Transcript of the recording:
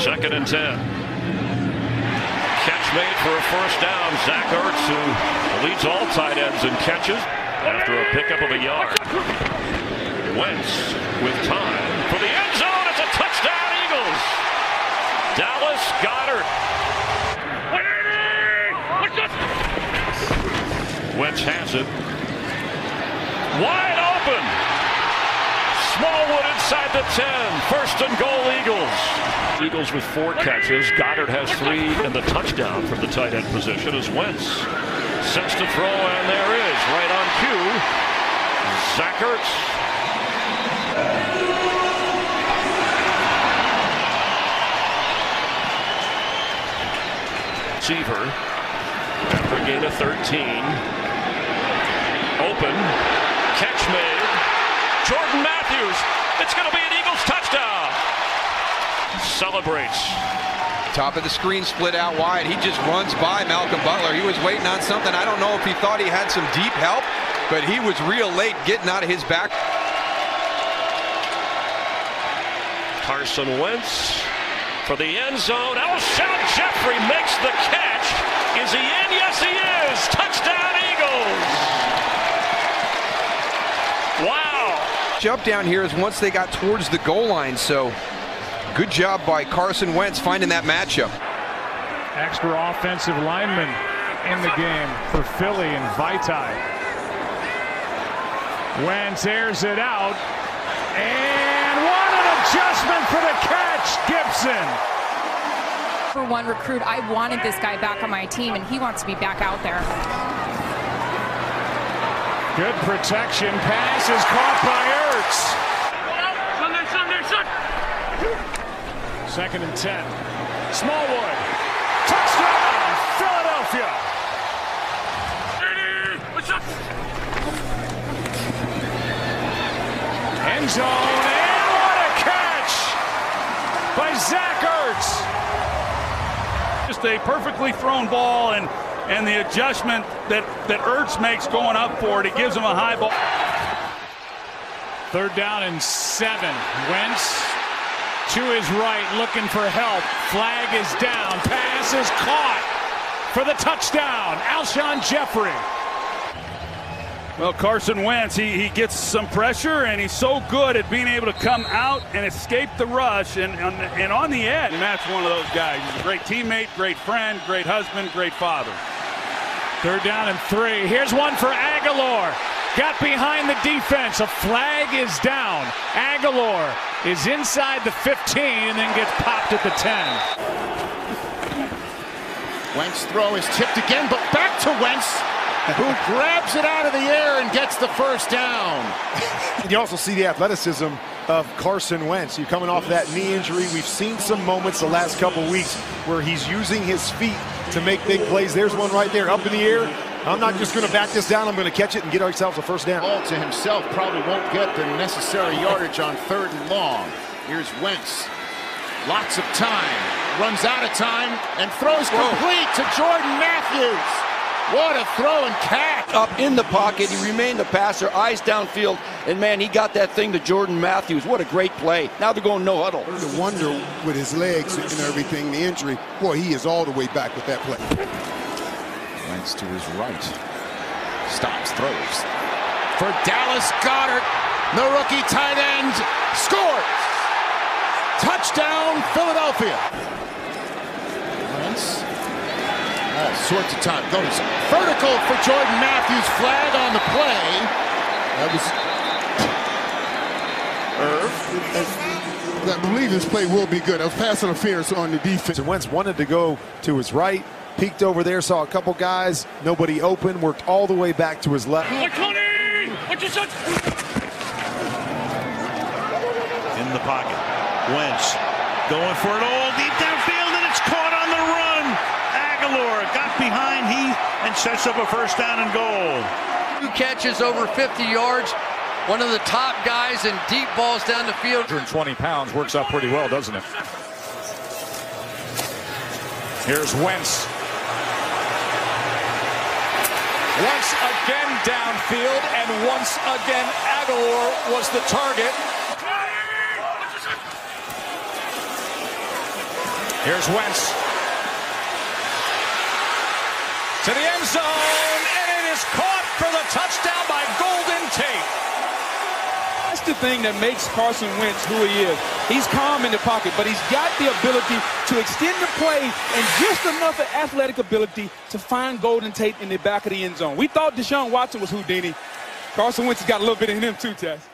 Second and 10. Catch made for a first down. Zach Ertz, who leads all tight ends in catches after a pickup of a yard. Wentz with time for the end zone. It's a touchdown, Eagles. Dallas Goedert. Wentz has it. Wide open. Smallwood inside the 10. First and goal, Eagles. Eagles with four catches. Goedert has three and the touchdown from the tight end position as Wentz sets to throw, and there is right on cue. Zach Ertz. Receiver after a gain of 13. Open. Catch made. Jordan Matthews. It's going to be an Eagles touchdown. Celebrates. Top of the screen split out wide. He just runs by Malcolm Butler. He was waiting on something. I don't know if he thought he had some deep help, but he was real late getting out of his back. Carson Wentz for the end zone. Alshon Jeffery makes the catch. Is he in? Yes, he is. Touchdown, Eagles. Wow. Jump down here is once they got towards the goal line, so good job by Carson Wentz finding that matchup. Extra offensive lineman in the game for Philly and Vaitai. Wentz airs it out. And what an adjustment for the catch, Gibson. For one recruit, I wanted this guy back on my team, and he wants to be back out there. Good protection. Pass is caught by Ertz. Second and 10. Smallwood. Touchdown, Philadelphia. End zone. And what a catch by Zach Ertz. Just a perfectly thrown ball and and the adjustment that, that Ertz makes going up for it, it gives him a high ball. Third down and seven. Wentz to his right, looking for help. Flag is down. Pass is caught for the touchdown. Alshon Jeffery. Well, Carson Wentz, he, he gets some pressure, and he's so good at being able to come out and escape the rush and, and, and on the edge. And that's one of those guys. He's a great teammate, great friend, great husband, great father. Third down and three. Here's one for Agholor. Got behind the defense. A flag is down. Agholor is inside the 15 and then gets popped at the 10. Wentz throw is tipped again, but back to Wentz, who grabs it out of the air and gets the first down. you also see the athleticism of Carson Wentz. You're coming off that knee injury. We've seen some moments the last couple weeks where he's using his feet to make big plays. There's one right there up in the air. I'm not just going to back this down. I'm going to catch it and get ourselves a first down. Ball to himself probably won't get the necessary yardage on third and long. Here's Wentz. Lots of time. Runs out of time and throws complete to Jordan Matthews. What a throw and catch. Up in the pocket. He remained the passer. Eyes downfield. And, man, he got that thing to Jordan Matthews. What a great play. Now they're going no huddle. The wonder with his legs and everything, the injury, boy, he is all the way back with that play. Wentz to his right. Stops, throws. For Dallas Goedert, the rookie tight end, scores. Touchdown, Philadelphia. Wentz. All sorts of time. Goes vertical for Jordan Matthews. Flag on the play. That was Irv. I believe this play will be good. A pass interference on the defense. And Wentz wanted to go to his right, peeked over there, saw a couple guys, nobody open, worked all the way back to his left. In the pocket. Wentz going for it all deep downfield, behind Heath and sets up a first down and goal. Two catches over 50 yards. One of the top guys in deep balls down the field. 120 pounds works out pretty well, doesn't it? Here's Wentz. Once again downfield, and once again Agholor was the target. Here's Wentz. To the end zone, and it is caught for the touchdown by Golden Tate. That's the thing that makes Carson Wentz who he is. He's calm in the pocket, but he's got the ability to extend the play and just enough of athletic ability to find Golden Tate in the back of the end zone. We thought Deshaun Watson was Houdini. Carson Wentz has got a little bit in him too, Tess.